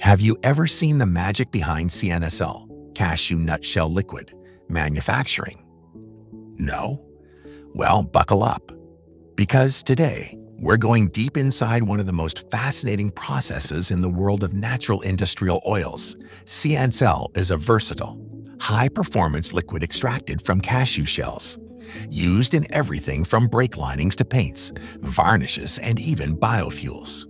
Have you ever seen the magic behind CNSL, cashew nutshell liquid, manufacturing? No? Well, buckle up. Because today, we're going deep inside one of the most fascinating processes in the world of natural industrial oils. CNSL is a versatile, high-performance liquid extracted from cashew shells, used in everything from brake linings to paints, varnishes, and even biofuels.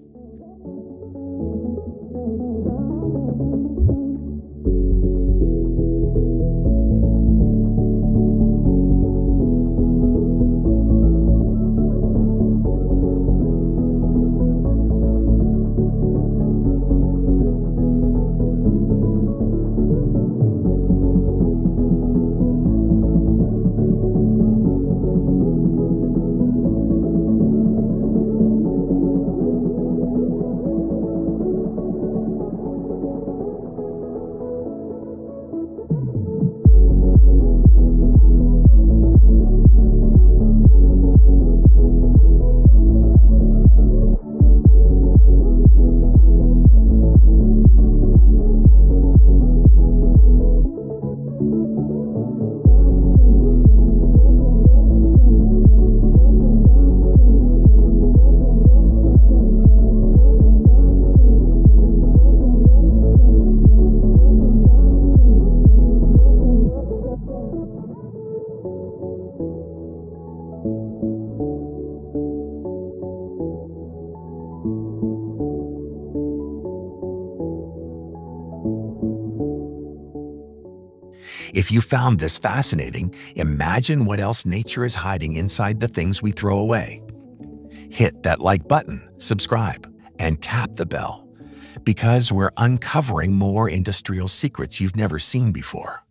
If you found this fascinating, imagine what else nature is hiding inside the things we throw away. Hit that like button, subscribe, and tap the bell because we're uncovering more industrial secrets you've never seen before.